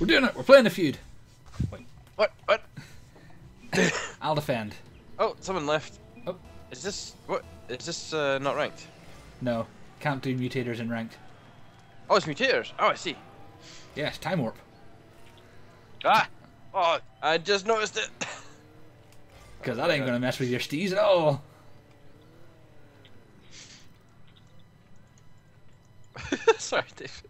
We're doing it. We're playing the feud. Wait. What? What? I'll defend. Oh, someone left. Oh. Is this what? Is this uh, not ranked? No, can't do mutators in ranked. Oh, it's mutators. Oh, I see. Yes, time warp. Ah! Oh, I just noticed it. Because that ain't gonna mess with your steez at all. Sorry, Dave.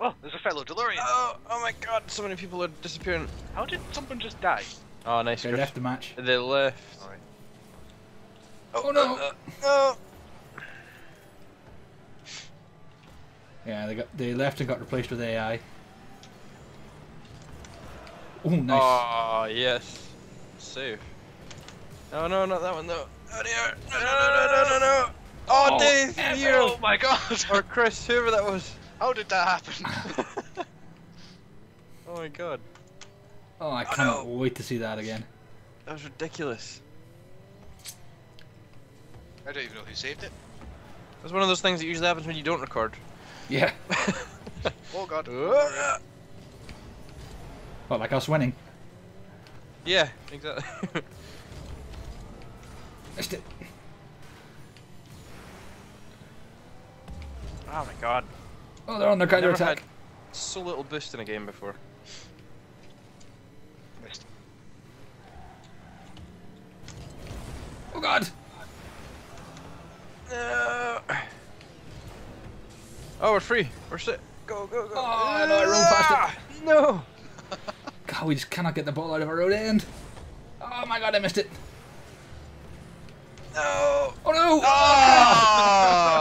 Oh, there's a fellow DeLorean. Oh, oh my God! So many people are disappearing. How did someone just die? Oh, nice. They left the match. They left. Alright. Oh, no. uh, no. Yeah, they got they left and got replaced with AI. Oh, nice. Oh yes. Save. No, no, not that one though. Oh dear. No, no, no, no, no, no, no. Oh, Oh, Dave, you Oh my god! or Chris, whoever that was. How did that happen? oh my God, Oh, I Oh, cannot no. wait to see that again. that was ridiculous. I don't even know who saved it. That's one of those things that usually happens when you don't record. Yeah. Oh god. Well, like us winning. yeah, exactly. Missed it. oh my God. Oh, they're on their counter Never attack. had so little boost in a game before. Missed. Oh God. No. Oh, we're free. We're sit. Go, go, go. Oh, I know, I rolled past Ah, No. God, we just cannot get the ball out of our own end. Oh my God, I missed it. No. Oh no! Ah.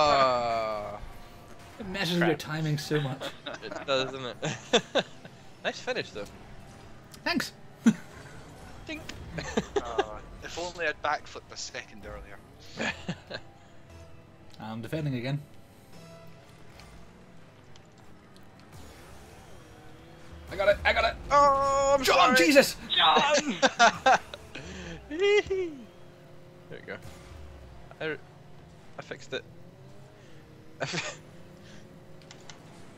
It messes with your timing so much. it does, doesn't it? nice finish though. Thanks. Ding. Uh, if only I'd backflipped a second earlier. I'm defending again. I got it. I got it. oh, I'm John, sorry. Jesus! John! there you go. I, I fixed it.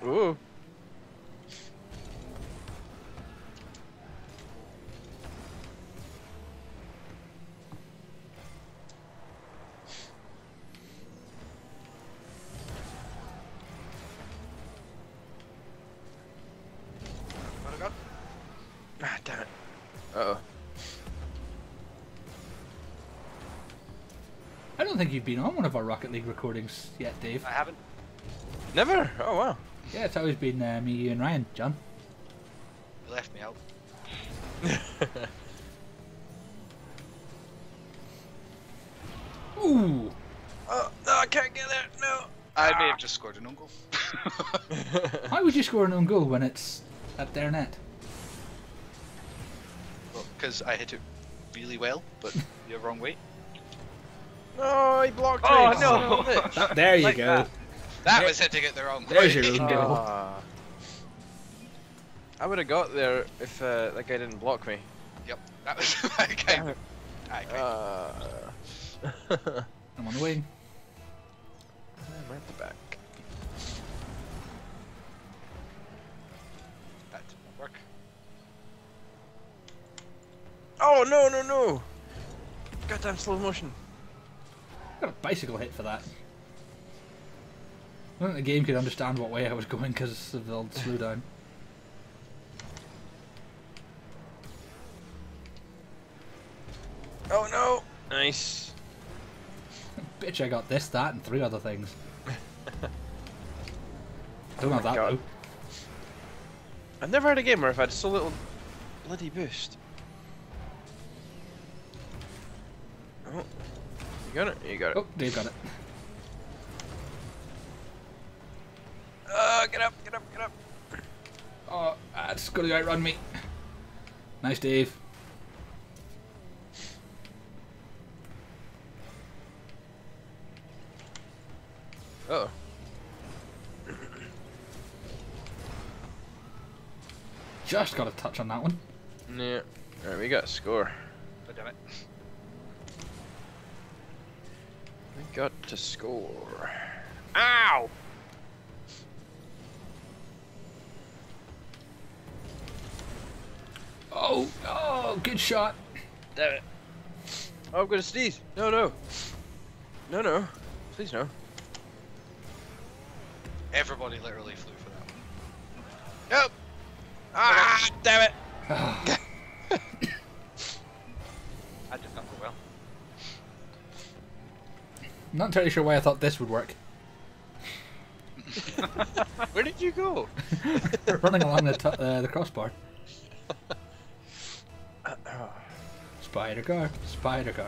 I fi- Ooh. What I got? Ah, damn. I don't think you've been on one of our Rocket League recordings yet, Dave. I haven't. Never? Oh wow. Yeah, it's always been uh, me, you, and Ryan. John. You left me out. Ooh! oh, no, I can't get there. No. I may have just scored an own goal. Why would you score an own goal when it's at their net? Because I hit it really well, but the wrong way. no, he blocked me. Oh, no. of a bitch. there you Like go. that. That There- was hitting it the wrong there's way. your own goal. Ah. I would have got there if uh, that guy didn't block me. Yep, that was okay. Damn it. okay. Uh, I'm on the wing. I'm at the back. that didn't work. Oh no no no! Goddamn slow motion. Got a bicycle hit for that. I don't think the game could understand what way I was going because of the old slowdown. Oh no! Nice. Bitch, I got this, that, and three other things. Don't have that God. though. I've never had a game where I've had so little bloody boost. Oh, you got it. You got it. Oh, Dave got it. Uh, get up! Get up! Get up! Oh, that's got to outrun me. Nice, Dave. Oh. Just got a touch on that one. Yeah. Alright, we got a score. Oh, damn it. We got to score. Ow! No! Oh, good shot. Damn it. Oh, I'm gonna sneeze. No, no. No, no. Please no. Everybody literally flew for that one. Nope. Ah, damn it. I did not go well. not entirely sure why I thought this would work. Where did you go? Running along the, to- uh, the crossbar. Spider car, spider car.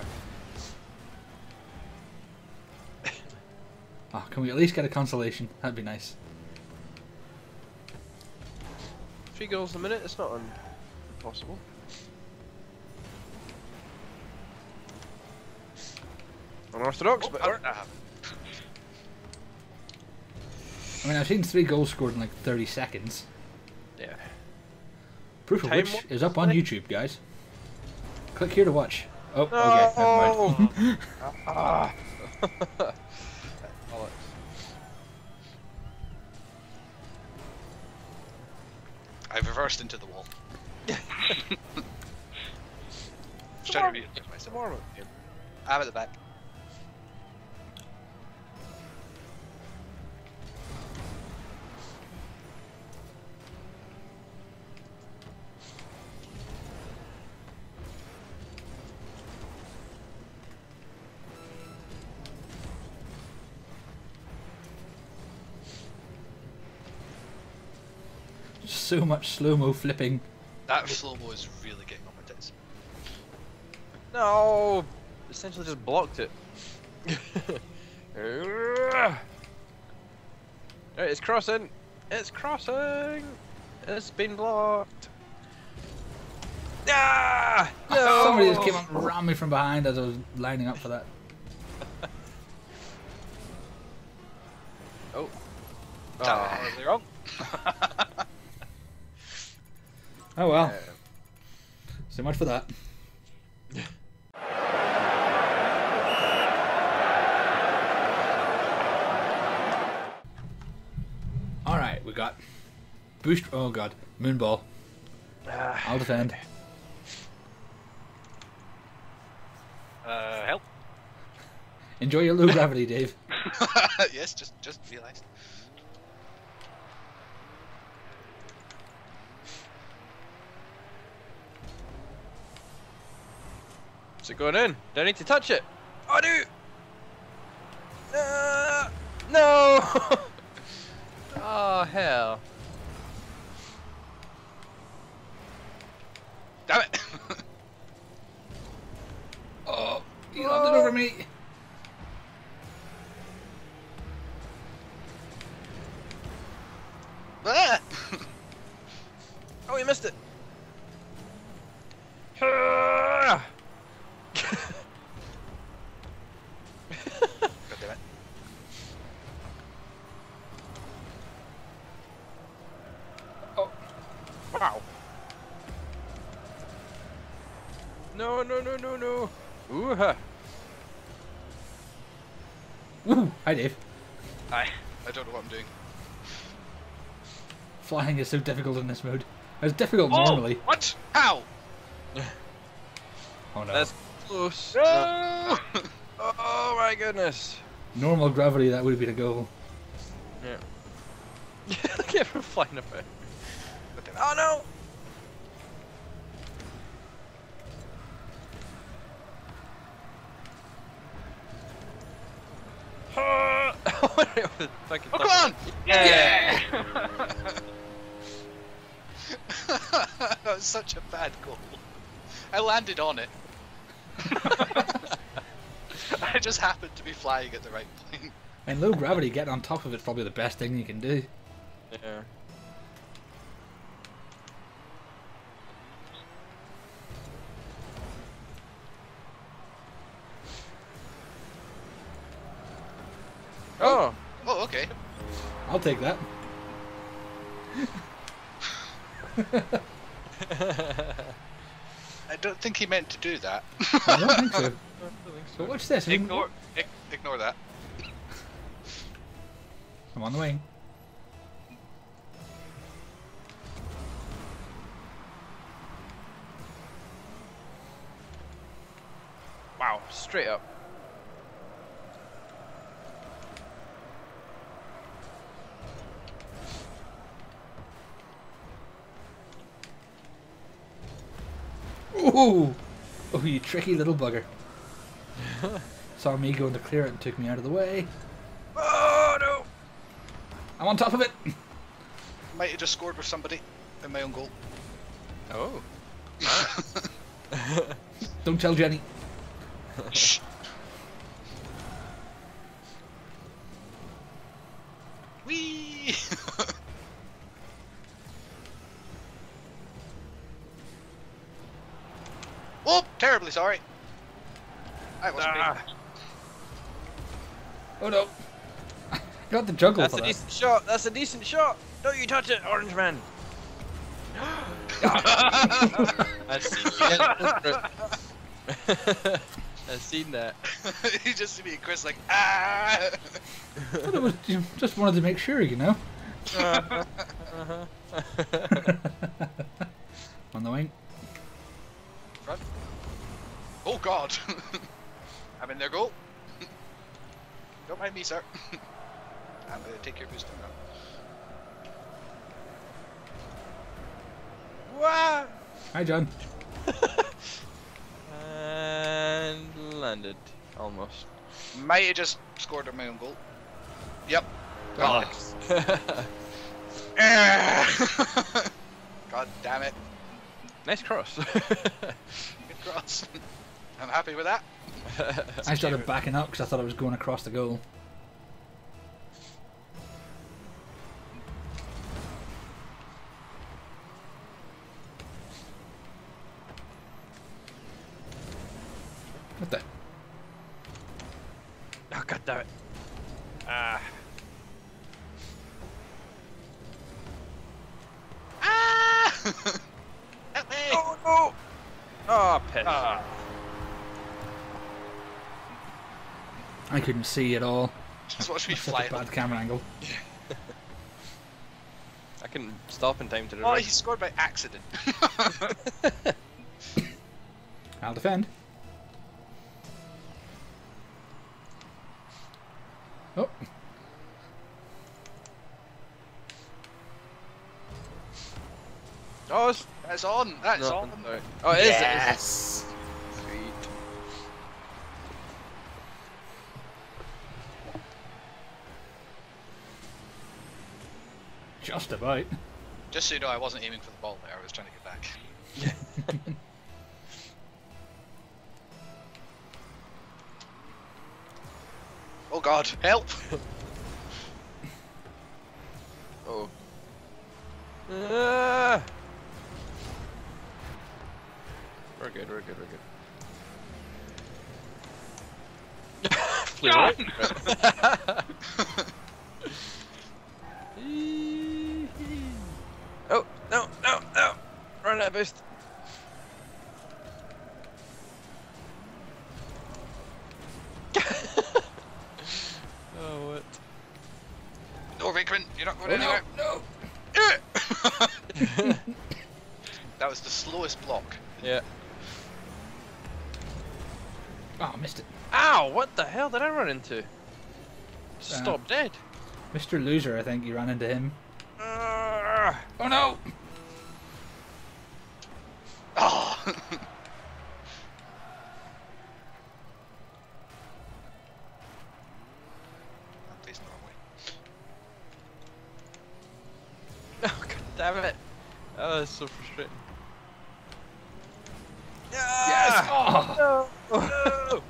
Oh, can we at least get a consolation? That'd be nice. Three goals a minute. It's not un- impossible. Unorthodox, but Oh, ah, I mean, I've seen three goals scored in like 30 seconds. yeah. Proof of Time which is up on YouTube, guys. Click here to watch. Oh, okay, never mind. ah. I've reversed into the wall. Just trying to read myself. I'm at the back. So much slow mo flipping. That slow mo is really getting on my tits. No! Essentially just blocked it. right, it's crossing! It's crossing! It's been blocked! Ah! No! Somebody just came up and rammed me from behind as I was lining up for that. Oh god, moonball. ah. I'll defend. Uh, help. Enjoy your low gravity, Dave. yes, just just realised. Is it going in? Don't need to touch it? Oh, I do! Uh, no! oh, hell. Damn it! Oh, you landed over me. Ah! Oh, you missed it. Ah! God damn it. Oh, wow. No, no, no, no, no. Ooh, huh. woo! Hi, Dave. Hi. I don't know what I'm doing. Flying is so difficult in this mode. It's difficult Oh, normally. What? How? Oh no. That's close. No! Oh my goodness. Normal gravity, that would be the goal. Yeah. Look at him flying about. God damn it. Oh no! Oh, come on! Yeah! that was such a bad goal. I landed on it. I just happened to be flying at the right point. And low gravity, getting on top of it's probably the best thing you can do. Yeah. Oh! Oh, okay. I'll take that. I don't think he meant to do that. I don't think so. But watch this. Ignore, ignore that. I'm on the wing. Wow, straight up. Ooh! Oh, you tricky little bugger. Saw me going to clear it and took me out of the way. Oh no! I'm on top of it! Might have just scored with somebody in my own goal. Oh. Don't tell Jenny. Shh. Oh, sorry. I wasn't Ah, being- Oh no! Got the juggle that's for a that. decent shot. That's a decent shot. Don't you touch it, Orange Man. I've seen I've seen that. you just see me and Chris like, ah! But was, you just wanted to make sure, you know. Uh-huh. on god! I'm in their goal. Don't mind me, sir. I'm gonna take your booster now. Wow. Hi, John. And landed almost. Might have just scored on my own goal. Yep. Oh, God damn it. nice cross. Good cross. I'm happy with that. I started backing up because I thought I was going across the goal. What the? oh god damn it. Ah. Ah! Help me! Oh no! Oh piss. Ah. I couldn't see at all. Just watch me fly. a bad camera angle. I couldn't stop in time to the Oh, right. he scored by accident. I'll defend. Oh, Oh, That's on. That's no, on. sorry. Oh, it is, it is. yes! Sweet. Just about. Just so you know, I wasn't aiming for the ball there. I was trying to get back. oh God! Help! Oh. Ah. We're good, we're good, we're good. Flew right. oh, no, no, no! Run that boost. oh, what? No, Rickman, you're not going Oh, anywhere. no! that was the slowest block. Yeah. Oh, I missed it. Ow! What the hell did I run into? Stop dead. Mr. Loser, I think you ran into him. Ah. Oh no! Oh! That plays the way. Oh god damn it! Oh, that's so frustrating. Yes! Ah! Oh! No! No!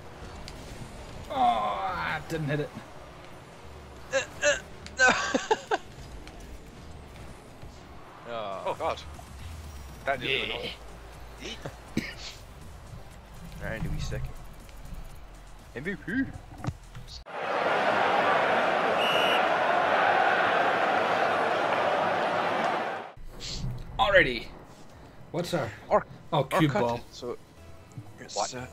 Oh, I didn't hit it. no! Oh God! That Yeah. yeah. MVP. Already. What's our? Or- oh, cube cut ball. it, So it's, What? uh,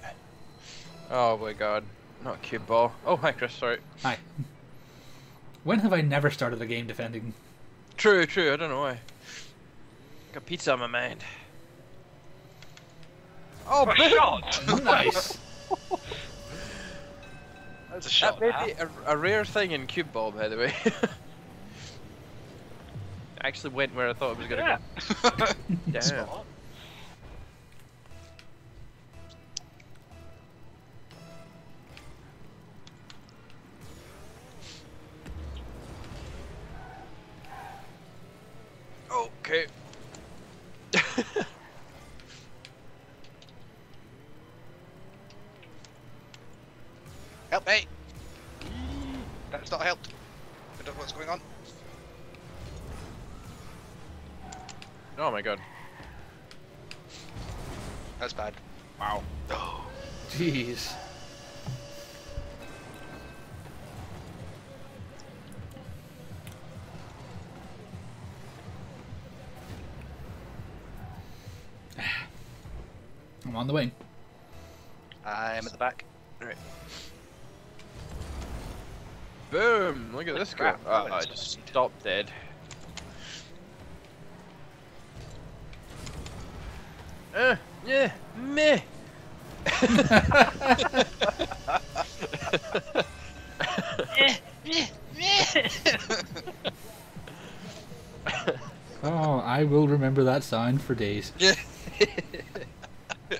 oh my god, not cube ball. Oh hi Chris, sorry. Hi. When have I never started a game defending? True, true. I don't know why. Got pizza on my mind. Oh, boom! nice. That's a shot. That a may be a, a rare thing in Cube Ball, by the way. Actually went where I thought it was gonna half. go. Yeah. Damn. Spot the wing. I'm at the back. Boom! Look at this guy. crap, Oh, I just just- stopped dead. Uh, yeah, meh. Oh, I will remember that sound for days. Yeah. I'm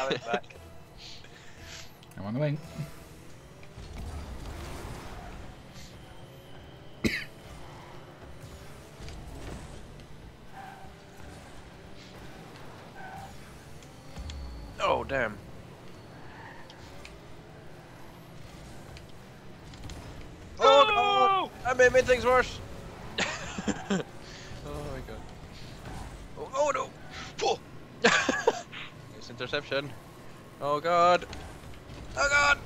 at the back. I'm on the wing. oh damn. Oh god! That may made things worse. oh my god. Oh, oh no! Whoa! Nice interception. Oh god. Oh god!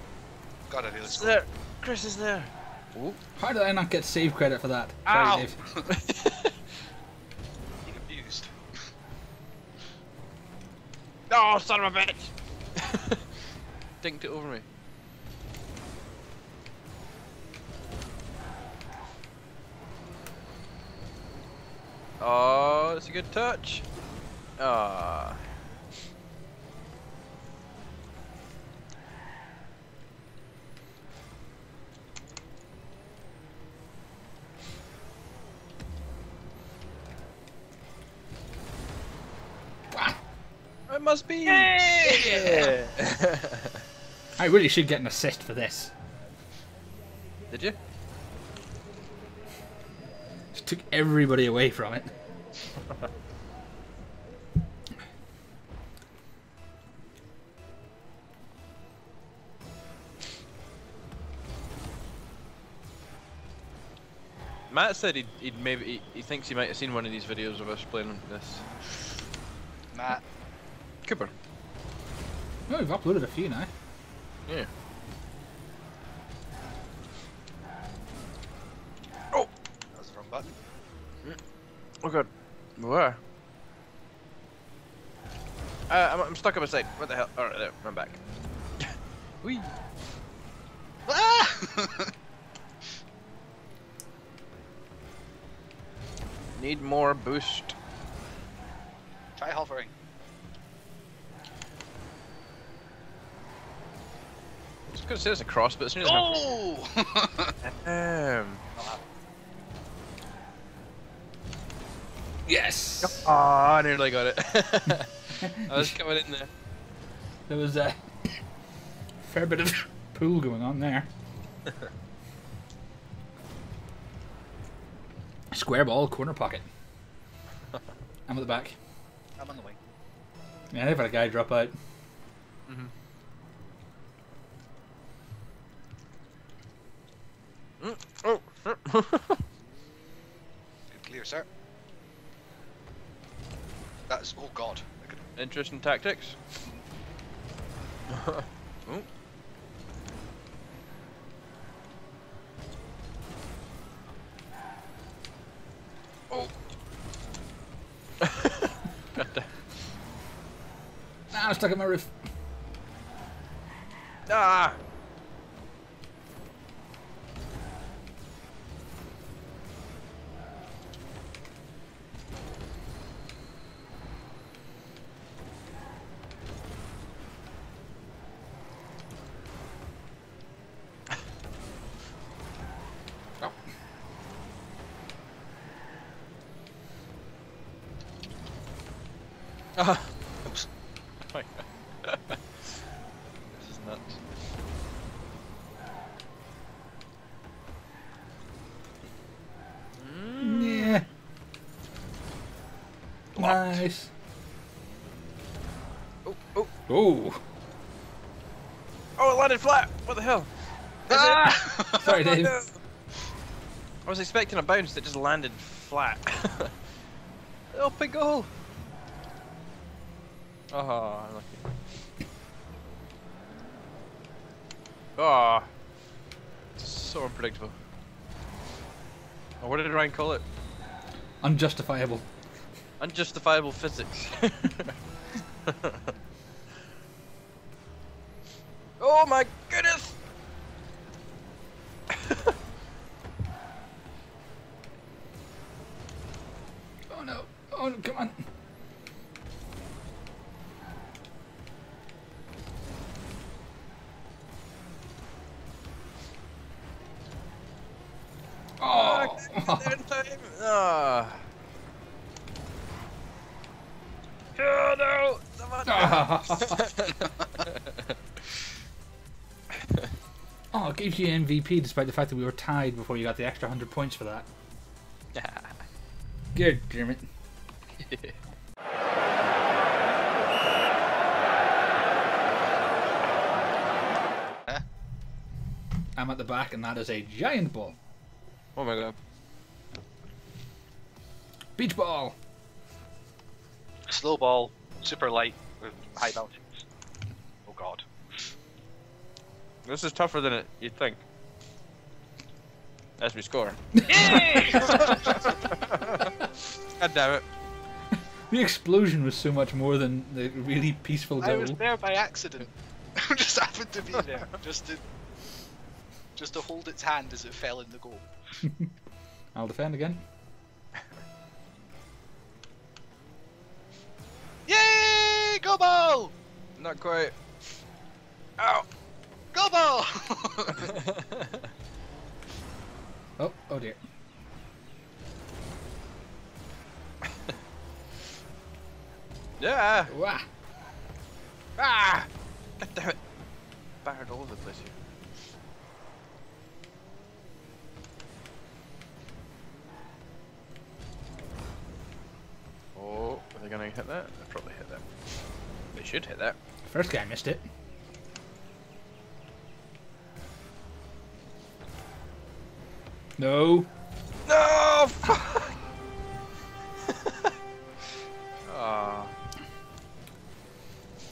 God, I nearly It's scored. there. Chris is there. Ooh. How did I not get save credit for that? Ow! Sorry, Dave. Being abused. oh, son of a bitch! Dinked it over me. Oh, it's a good touch. Ah. It must be. Yeah. I really should get an assist for this. Did you? Just took everybody away from it. Matt said he'd, he'd maybe he, he thinks he might have seen one of these videos of us playing this. Matt. Cooper. Oh, we've uploaded a few now. Yeah. Oh. That was the wrong button. Oh god. Where? Uh, I'm, I'm stuck up a side. What the hell? Alright, there. I'm back. Whee. Ah! Need more boost. I was gonna say it's a cross, but as soon as I Oh! Damn. Yes! Oh, I nearly got it. I was coming in there. There was a fair bit of pool going on there. Square ball, corner pocket. I'm at the back. I'm on the wing. Yeah, they've had a guy drop out. Mm-hmm. Mm, oh, shit. Good clear, sir. That's oh god. I could- Interesting tactics. oh. Oh. God damn. Ah, I'm stuck at my roof. Ah, Oops. my God. this is nuts. Yeah. Nice. Oh, oh, Oh. oh! It landed flat. What the hell? Ah! Sorry, Dave. I was expecting a bounce that just landed flat. oh, big goal. Oh, unlucky. Oh, so unpredictable. Oh, what did Ryan call it? Unjustifiable. Unjustifiable physics. oh my despite the fact that we were tied before you got the extra 100 points for that. Good, German. I'm at the back, and that is a giant ball. Oh my god. Beach ball! Slow ball, super light, with high bounces. Oh god. This is tougher than it, you'd think. As we score. Yay! God damn it. The explosion was so much more than the really peaceful I was there by accident. I just happened to be there, just to just to hold its hand as it fell in the goal. I'll defend again. Yay! Go ball! Not quite. Ow! Go ball! Oh, oh dear. yeah! Wah. Ah! God damn it. Battered all over the place here. Oh, are they gonna hit that? They'll probably hit that. They should hit that. First guy missed it. No. No! Fuck! Ah.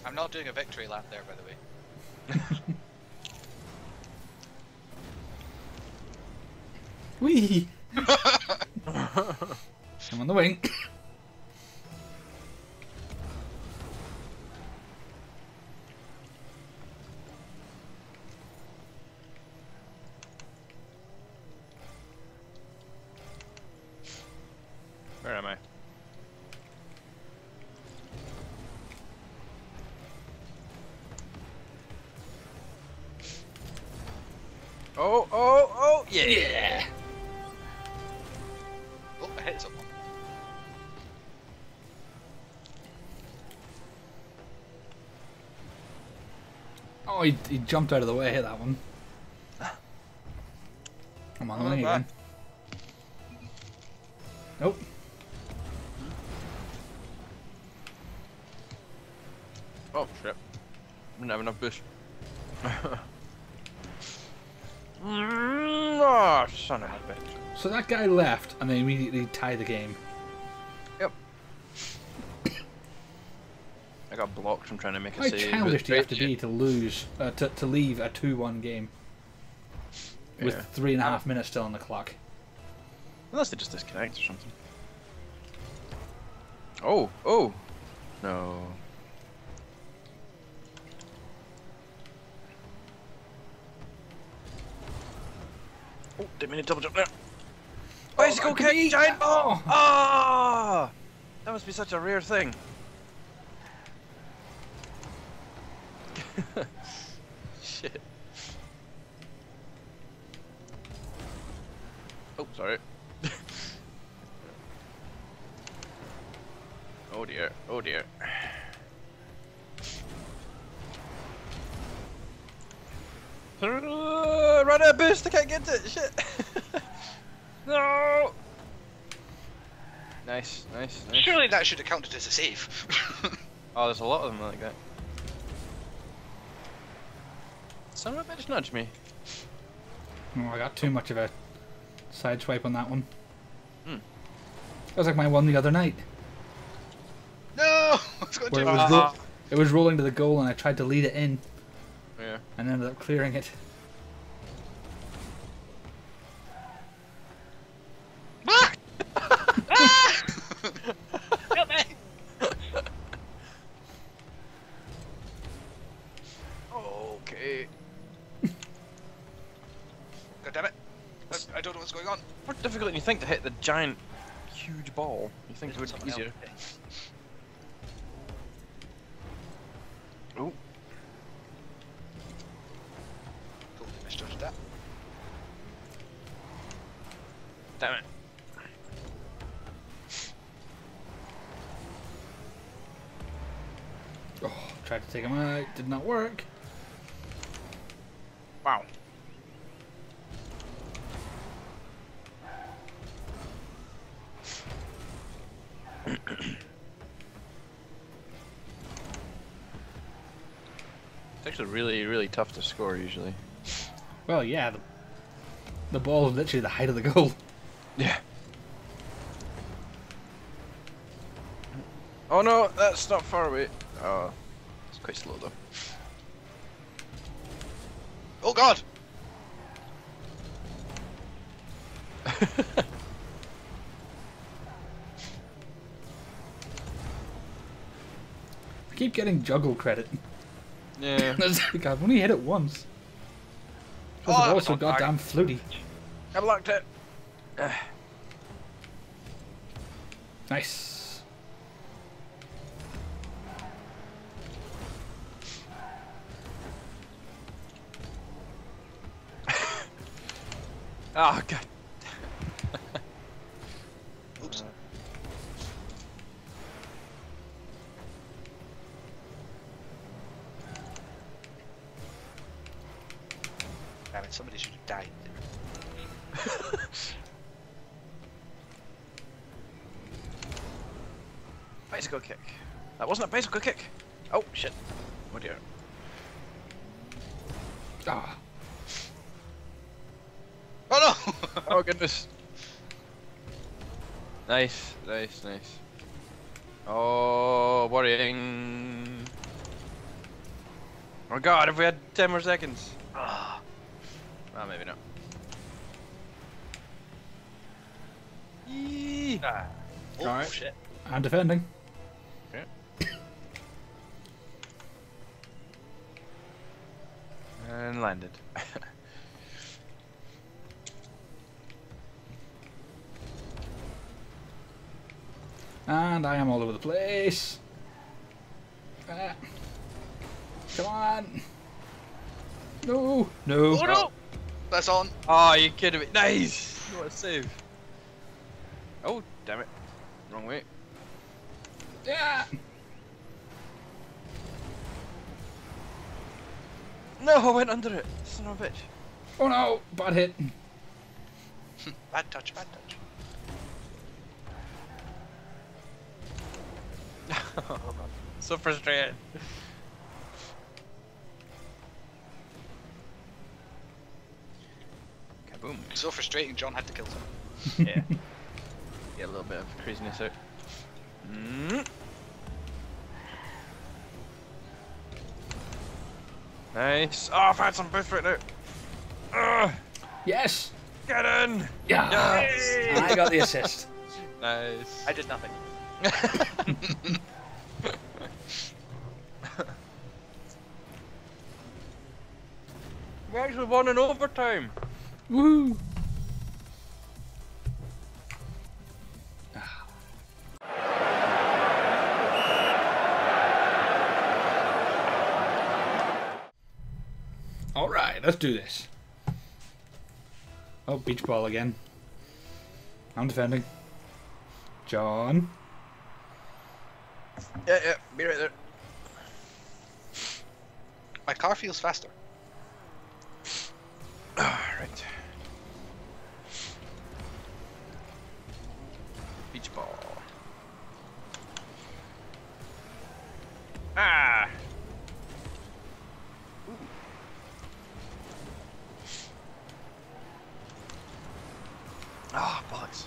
I'm not doing a victory lap there, by the way. Wee. I'm on the wing. Oh, he, he jumped out of the way. Hit that one. I'm on Oh, again. Nope. Oh, shit. Didn't have enough boost. oh, ah, son of a bitch. So that guy left, and they immediately tie the game. I got blocked from trying to make a How save. childish do you have to be to lose, uh, to, to leave a 2-1 game with Yeah. three and a half minutes still on the clock? Unless they just disconnect or something. Oh, oh! No. Oh, didn't mean to double jump there. Bicycle be- kick, giant ball! Oh. Ah! That must be such a rare thing. Shit. Oh, sorry. Oh dear. Oh dear. Run out of boost! I can't get it! Shit! no! Nice, nice, nice. Surely that should have counted as a save. Oh, there's a lot of them like that. Son of a bitch nudge me. Oh, I got too much of a side swipe on that one. Hmm. That was like my one the other night. no! It's going Where too it was, fast. ro- it was rolling to the goal and I tried to lead it in Yeah. and ended up clearing it. Ah! Ah! Help me! Okay. God damn it. I, I don't know what's going on. More difficult than you think to hit the giant, huge ball. You think it would be easier. Oh. Totally misjudged that. Damn it. Oh, tried to take him out, did not work. Wow. It's actually really, really tough to score usually. Well, yeah, the, the ball is literally the height of the goal. Yeah. Oh no, that's not far away. Oh, it's quite slow though. Oh god! I keep getting juggle credit. Yeah. Like I've only hit it once. Plus, Oh, it's also fuck. goddamn fluty. I blocked it. Nice. Oh god. Oops. Damn it, somebody should have died. Bicycle kick. That wasn't a bicycle kick. Oh shit. Oh dear. Ah, Oh no! Oh goodness. Nice, nice, nice. Oh, worrying. Oh god, if we had 10 more seconds. Ah, Well, maybe not. Yee. ah. Oh Alright. shit. I'm defending. And landed. And I am all over the place. Ah. Come on. No. No. Oh no! That's on. oh, you kidding me? Nice! What a save. Oh, damn it. Wrong way. Yeah. No, I went under it. Son of a bitch. Oh no. Bad hit. Bad touch, bad touch. so frustrated. Kaboom. So frustrating, John had to kill someone. Yeah. Get a little bit of craziness out. Mm. Nice. Oh, I've had some boost right now. Ugh, Yes. get in. Yeah. Yes. I got the assist. Nice. I did nothing. we actually won in overtime. Woo. All right, let's do this. Oh, beach ball again. I'm defending. John. Yeah, yeah, be right there. My car feels faster. Alright. Beach ball. Ah! Ah, bollocks.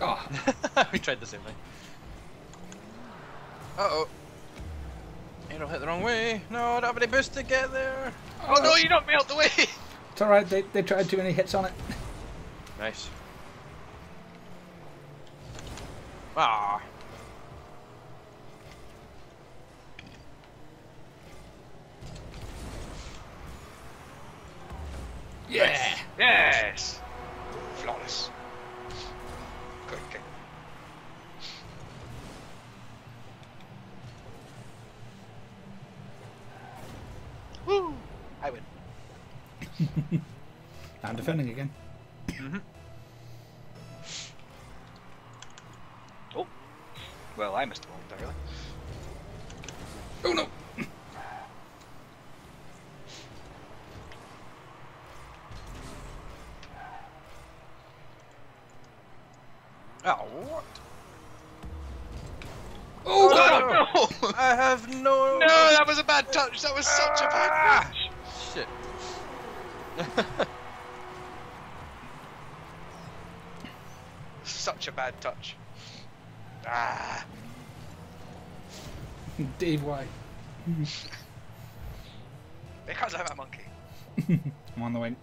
Oh, we tried the same thing. Uh oh. It'll hit the wrong way. No, I don't have any boost to get there. Oh no, you don't melt the way! it's alright, they, they tried too many hits on it. Nice. Touch. That was such a bad touch. Shit. Such a bad touch. Ah. Dave, why? Because I'm a monkey. I'm on the wing.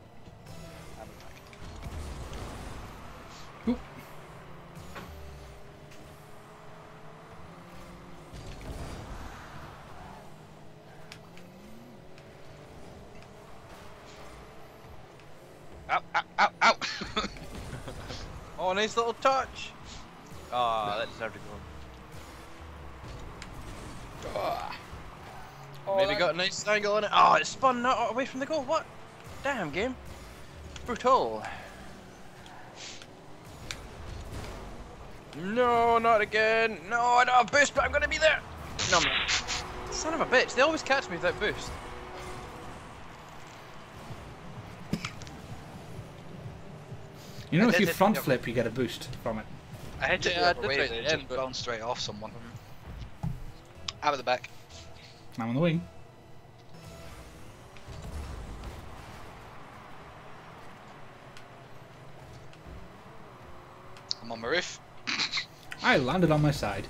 Ow, ow, ow, ow. Oh, nice little touch. Ah, that deserved to go. Ah. Maybe that- got a nice angle on it. Oh, it spun out away from the goal. What? Damn game. Brutal. No, not again. No, I don't have boost, but I'm gonna be there. No, I'm. Son of a bitch. They always catch me without boost. You know, I if you front yep. flip, you get a boost from it. I hit it Yeah, the I other did way, try but to it just bounced straight off someone. Out of the back. I'm on the wing. I'm on my roof. I landed on my side.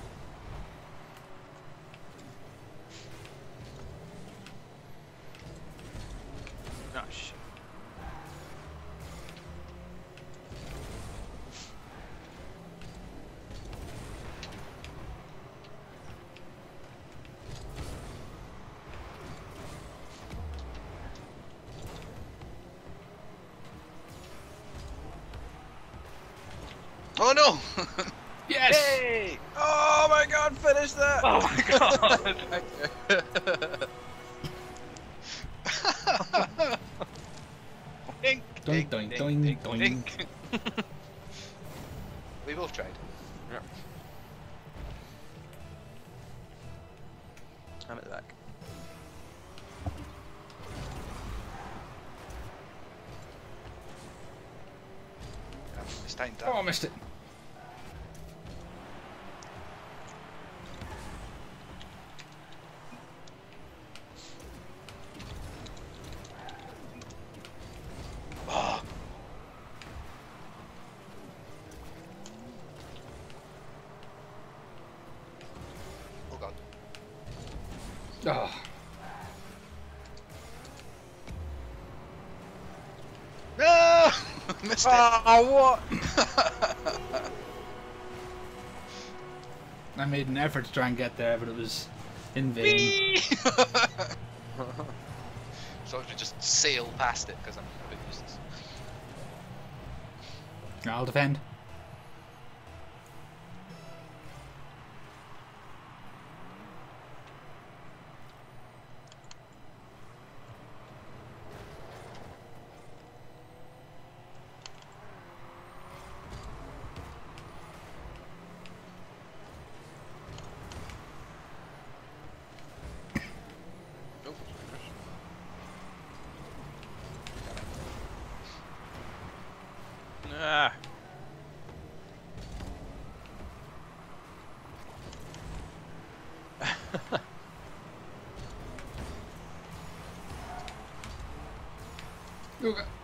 No! Missed it. Oh, what? I made an effort to try and get there, but it was in vain. So I should just sail past it because I'm a bit useless. I'll defend. Ah. Look.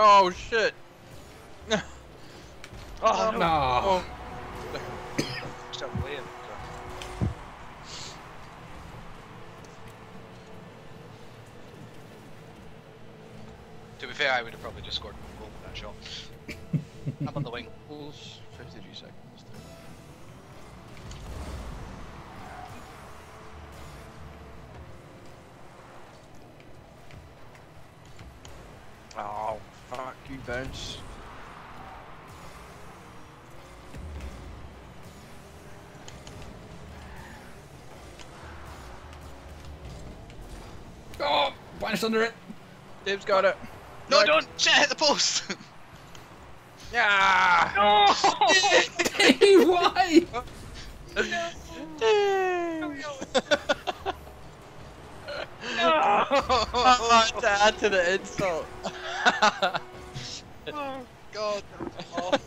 Oh shit! oh Oh, no! no. Oh. Just out playing. To be fair, I would have probably just scored a goal with that shot. I'm on the wing. Pulls 53 seconds. Oh, fuck you, bounce. Oh, under it. Dave's got it. No, Right. don't! Shit, hit the post! Yeah! Dave, why? Oh, to add to the insult. oh, God. that.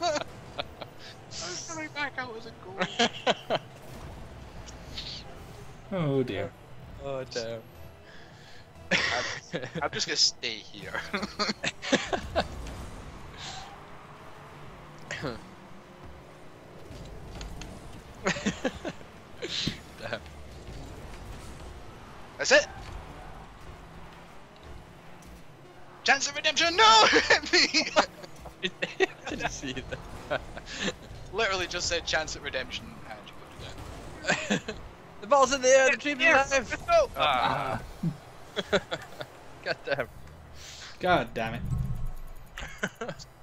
I was coming back out as a goal. Oh dear. oh damn. I'm just gonna stay here. damn. That's it. Chance of redemption. No, hit me. Did you see that? Literally just said chance at redemption, and you put it down. the ball's in the air. The dream's Here, alive. let's go. Ah, God damn. God damn it.